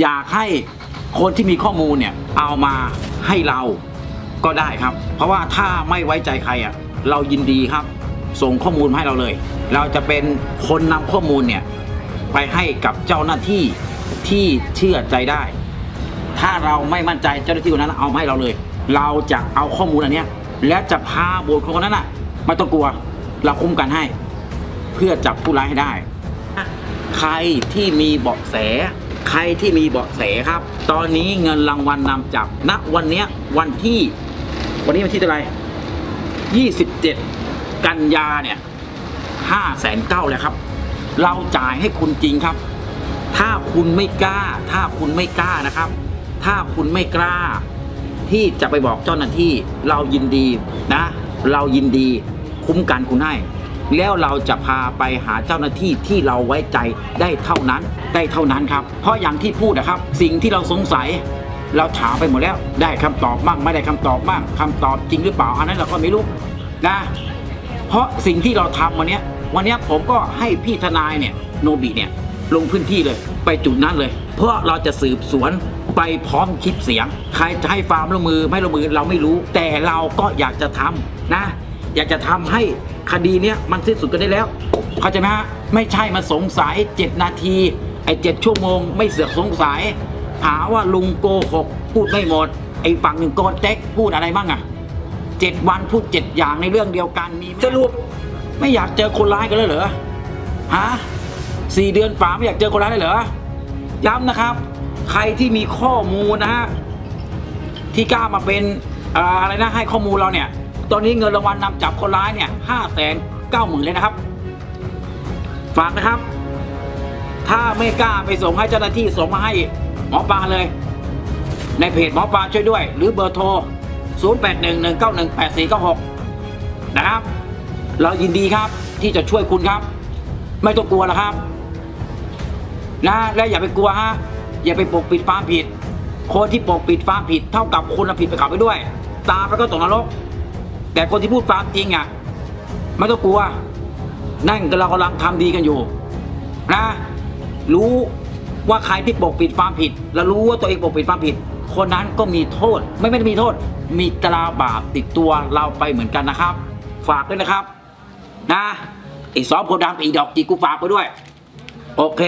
อยากให้คนที่มีข้อมูลเนี่ยเอามาให้เราก็ได้ครับ เพราะว่าถ้าไม่ไว้ใจใครอะเรายินดีครับ ส่งข้อมูลให้เราเลย เราจะเป็นคนนำข้อมูลเนี่ยไปให้กับเจ้าหน้าที่ที่เชื่อใจได้ ถ้าเราไม่มั่นใจเจ้าหน้าที่คนนั้นเอามาให้เราเลย เราจะเอาข้อมูลอันนี้และจะพาบุคคลคนนั้นอะไม่ต้องกลัวเราคุ้มกันให้ เพื่อจับผู้ร้ายให้ได้ ใครที่มีเบาะแส ใครที่มีเบาะแสครับ ตอนนี้เงินรางวัลนนำจับณวันนี้วันที่ วันนี้วันที่เท่าไหร่27 กันยาเนี่ยห้าแสนเก้าแล้วครับ เราจ่ายให้คุณจริงครับ ถ้าคุณไม่กล้า ถ้าคุณไม่กล้านะครับ ถ้าคุณไม่กล้า ที่จะไปบอกเจ้าหน้าที่เรายินดีนะ เรายินดีคุ้มกันคุณให้ แล้วเราจะพาไปหาเจ้าหน้าที่ที่เราไว้ใจได้เท่านั้นได้เท่านั้นครับ เพราะอย่างที่พูดนะครับ สิ่งที่เราสงสัย เราถามไปหมดแล้ว ได้คำตอบบ้างไม่ได้คำตอบบ้างคำตอบจริงหรือเปล่าอันนั้นเราก็ไม่รู้นะเพราะสิ่งที่เราทำวันนี้วันนี้ผมก็ให้พี่ทนายเนี่ยโนบิเนี่ยลงพื้นที่เลย ไปจุดนั้นเลย เพราะเราจะสืบสวนไปพร้อมคลิปเสียง ใครจะให้ฟาร์มลงมือไม่ลงมือเราไม่รู้ แต่เราก็อยากจะทำนะ อยากจะทำให้ คดีเนี้ยมันสิ้นสุดกันได้แล้วเข้าใจไหมฮะไม่ใช่มาสงสัย7นาที ไอ้เจ็ดชั่วโมงไม่เสือกสงสัย หาว่าลุงโกหกพูดไม่หมด ไอ้ฝั่งหนึ่งโกเต็กพูดอะไรบ้างอะเจ็ดวันพูดเจ็ดอย่างในเรื่องเดียวกันมีไหมสรุปไม่อยากเจอคนร้ายกันเลยเหรอฮะสี่เดือนฝ่าไม่อยากเจอคนร้ายเลยเหรอย้ำนะครับ ใครที่มีข้อมูลนะฮะที่กล้ามาเป็นเอ่ออะไรนะให้ข้อมูลเราเนี่ย ตอนนี้เงินรางวัลนำจับคนร้ายเนี่ยห้าแสนเก้าหมื่นเลยนะครับ ฝากนะครับ ถ้าไม่กล้าไปส่งให้เจ้าหน้าที่ส่งมาให้หมอปลาเลย ในเพจหมอปลาช่วยด้วย หรือเบอร์โทร 0811918496 นะครับ เรายินดีครับที่จะช่วยคุณครับ ไม่ต้องกลัวหรอกครับ นะและอย่าไปกลัวฮะอย่าไปปกปิดความผิด คนที่ปกปิดความผิดเท่ากับคุณน่ะผิดไปกับไปด้วย ตามไปก็ตกนรก แต่คนที่พูดความจริงอะไม่ต้องกลัว นั่นก็เรากำลังทำดีกันอยู่นะรู้ว่าใครที่ปกปิดความผิด และรู้ว่าตัวเองปกปิดความผิด คนนั้นก็มีโทษ ไม่ไม่ได้มีโทษ มีตราบาปติดตัวเราไปเหมือนกันนะครับ ฝากด้วยนะครับ นะไอ้สองโพธิ์ดำไอีดอกจีกูฝากไปด้วย โอเค